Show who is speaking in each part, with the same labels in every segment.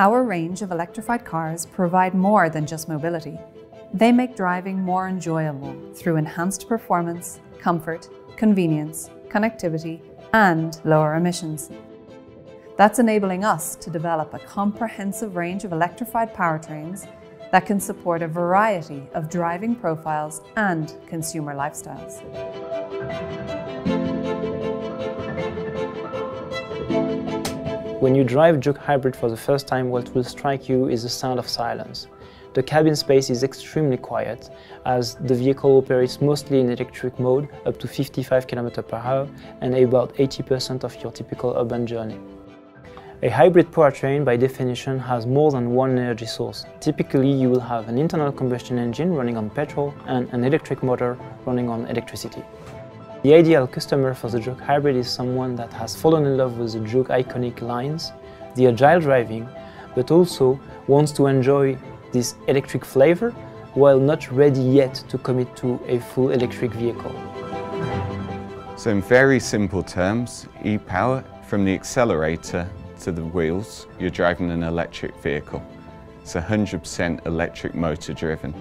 Speaker 1: Our range of electrified cars provide more than just mobility. They make driving more enjoyable through enhanced performance, comfort, convenience, connectivity, and lower emissions. That's enabling us to develop a comprehensive range of electrified powertrains that can support a variety of driving profiles and consumer lifestyles.
Speaker 2: When you drive Juke Hybrid for the first time, what will strike you is the sound of silence. The cabin space is extremely quiet, as the vehicle operates mostly in electric mode up to 55 km per hour and about 80% of your typical urban journey. A hybrid powertrain by definition has more than one energy source. Typically you will have an internal combustion engine running on petrol and an electric motor running on electricity. The ideal customer for the Juke Hybrid is someone that has fallen in love with the Juke iconic lines, the agile driving, but also wants to enjoy this electric flavor while not ready yet to commit to a full electric vehicle.
Speaker 3: So in very simple terms, e-power from the accelerator to the wheels, you're driving an electric vehicle. It's 100% electric motor driven.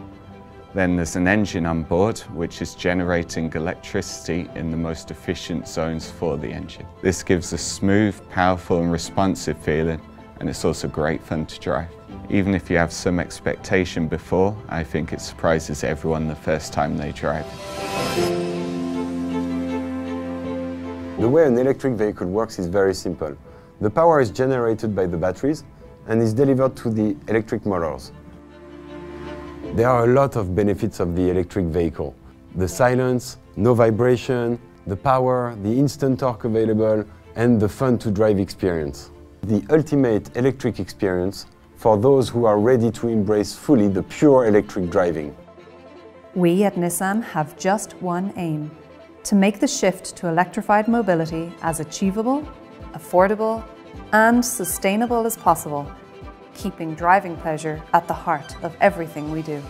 Speaker 3: Then there's an engine on board which is generating electricity in the most efficient zones for the engine. This gives a smooth, powerful and responsive feeling and it's also great fun to drive. Even if you have some expectation before, I think it surprises everyone the first time they drive.
Speaker 4: The way an electric vehicle works is very simple. The power is generated by the batteries and is delivered to the electric motors. There are a lot of benefits of the electric vehicle. The silence, no vibration, the power, the instant torque available, and the fun to drive experience. The ultimate electric experience for those who are ready to embrace fully the pure electric driving.
Speaker 1: We at Nissan have just one aim, to make the shift to electrified mobility as achievable, affordable, and sustainable as possible keeping driving pleasure at the heart of everything we do.